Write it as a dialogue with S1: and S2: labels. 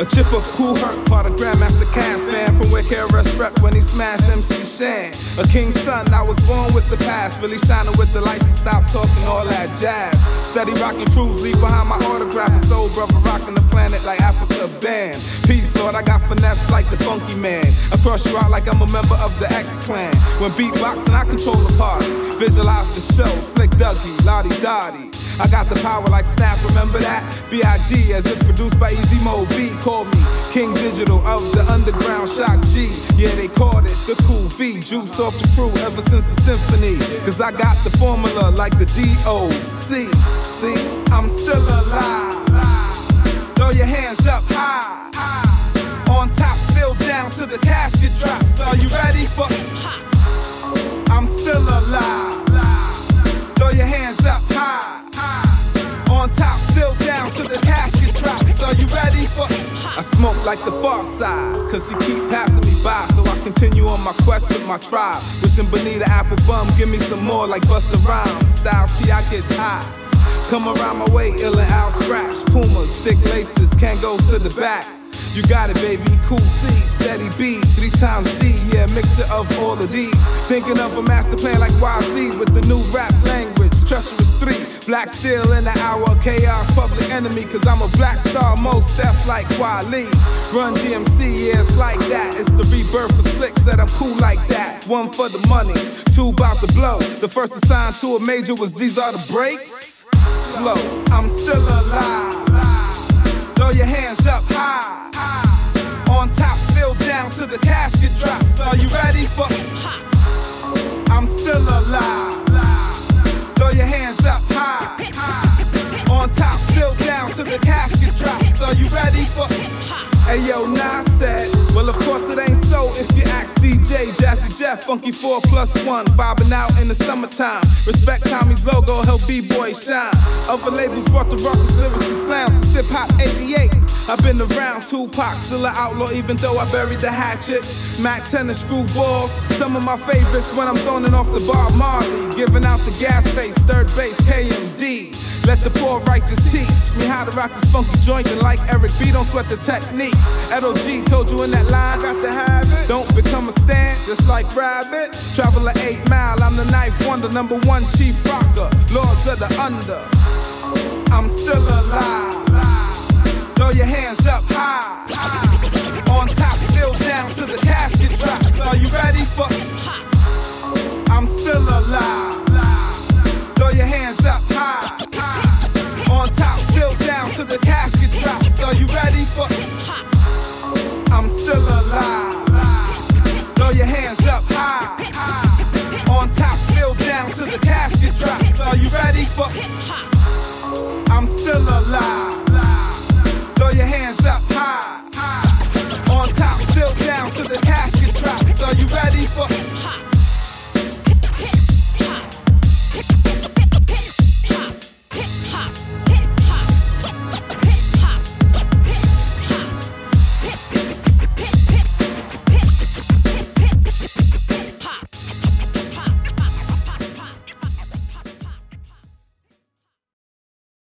S1: A chip of Kool Herc, part of Grandmaster Caz where KRS rep when he smashed MC Shan. A king's son, I was born with the past, really shining with the lights and stop talking all that jazz. Steady rocking crews, leave behind my autograph. A soul brother rocking the planet like Africa band. Peace, Lord, I got finesse like the funky man. I cross you out like I'm a member of the X Clan. When beatboxing, I control the party. Visualize the show, Slick Dougie, La Di Da Di. I got the power like Snap, remember that? B.I.G. as if produced by Easy Mo Bee. Called me King Digital of the underground. Yeah, they called it the Cool V. Juiced off the crew ever since the symphony. Cause I got the formula like the D.O.C. See, I'm still alive. Throw your hands up high. On top, still down to the casket drops. Are you ready for? I'm still alive. Throw your hands up high. On top, still down to the casket drops. Are you ready for? I smoke like the far side, cause she keep passing me by. Continue on my quest with my tribe. Wishing Bonita Apple Bum, give me some more like Busta Rhymes. Styles P, I gets high. Come around my way, ill and out scratch. Pumas, thick laces, can't go to the back. You got it, baby. Cool C, steady B, three times D. Yeah, mixture of all of these. Thinking of a master plan like YZ with the new rap language. Treacherous three, black steel in the hour of chaos, public enemy. Cause I'm a black star, Mos Def like Wally. Run DMC, yeah, it's like that. It's the rebirth Cool like that. One for the money, two about the blow. The first assigned to a major was These Are the Breaks. Slow, I'm still alive. Throw your hands up high. On top, still down to the casket drops. Are you ready for? I'm still alive. Throw your hands up high. On top, still down to the casket drops. Are you ready for? Hey yo, Nas said, well of course it ain't Jazzy Jeff, Funky 4 plus 1, vibing out in the summertime. Respect Tommy's logo, help B-boy shine. Other labels brought the ruckus, lyrics and slams, hip hop 88. I've been around Tupac, still an outlaw even though I buried the hatchet. Mack 10 and screwballs, some of my favorites when I'm zoning off the bar Marley. Giving out the gas face, third base, KMD. Let the poor righteous teach me how to rock this funky joint and like Eric B, don't sweat the technique. Edo G told you in that line, got to have it. Don't stand, just like Rabbit. Travel an eight mile, I'm the knife wonder, number one chief rocker, lords of the under. I'm still alive. Throw your hands up high. On top, still down to the casket drops. Are you ready for? I'm still alive. Throw your hands up high. On top, still down to the casket drops. Are you ready for? I'm still alive.